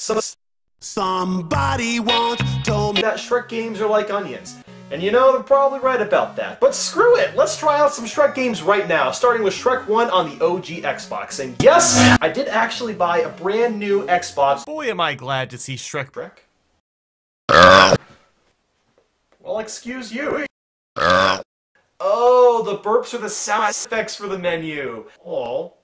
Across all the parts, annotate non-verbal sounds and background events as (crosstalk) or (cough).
So, somebody once told me that Shrek games are like onions. And you know, they're probably right about that. But screw it! Let's try out some Shrek games right now, starting with Shrek 1 on the OG Xbox. And yes, I did actually buy a brand new Xbox. Boy, am I glad to see Shrek. Shrek? Well, excuse you. Oh, the burps are the sound effects for the menu. Oh.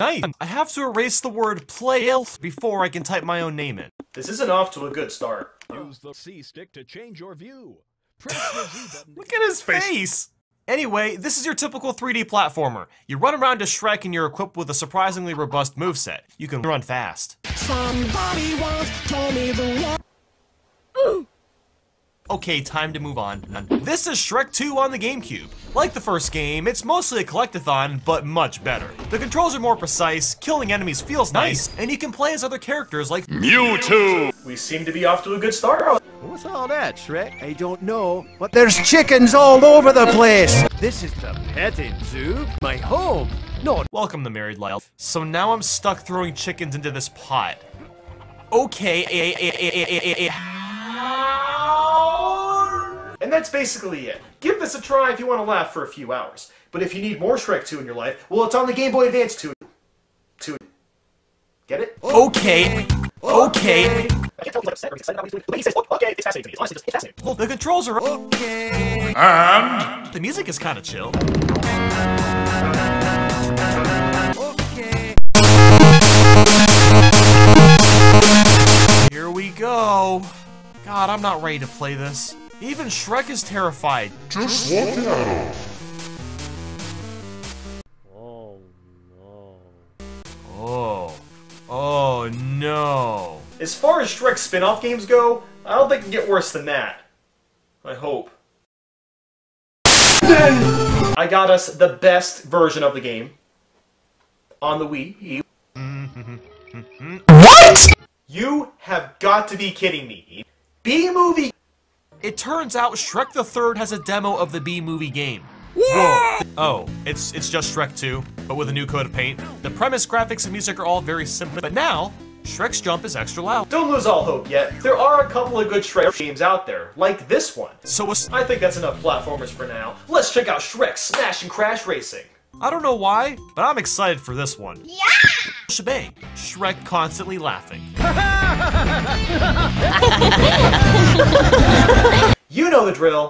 Nice. I have to erase the word play elf before I can type my own name in. This isn't off to a good start. Use the C stick to change your view. Press the Z (laughs) button. Look at his face! Anyway, this is your typical 3D platformer. You run around as Shrek and you're equipped with a surprisingly robust moveset. You can run fast. Somebody once told me the Okay, time to move on. This is Shrek 2 on the GameCube. Like the first game, it's mostly a collectathon, but much better. The controls are more precise, killing enemies feels nice, and you can play as other characters like Mewtwo! We seem to be off to a good start. What's all that, Shrek? I don't know, but there's chickens all over the place. This is the petting zoo, my home. No, Welcome to Married Life. So now I'm stuck throwing chickens into this pot. Okay, eh, eh, eh, that's basically it. Give this a try if you want to laugh for a few hours. But if you need more Shrek 2 in your life, well, it's on the Game Boy Advance 2. 2. Get it? Okay, okay. I can't tell if he's upset or he's excited about what he's doing. The way he says, "Oh, okay, it's fascinating to me. It's honestly just, it's fascinating. Well, the controls are okay. And The music is kind of chill. Okay. Here we go. God, I'm not ready to play this. Even Shrek is terrified. just walk it out. Oh. Oh no. As far as Shrek spin-off games go, I don't think it can get worse than that. I hope. I got us the best version of the game on the Wii. (laughs) What? You have got to be kidding me. B-movie It turns out Shrek the Third has a demo of the B movie game. Whoa. Oh, it's it's just Shrek 2, but with a new coat of paint. The premise, graphics, and music are all very simple, but now Shrek's jump is extra loud. Don't lose all hope yet. There are a couple of good Shrek games out there, like this one. So it's, I think that's enough platformers for now. Let's check out Shrek Smash and Crash Racing. I don't know why, but I'm excited for this one. Yeah! Shebang. Shrek constantly laughing. (laughs) You know the drill.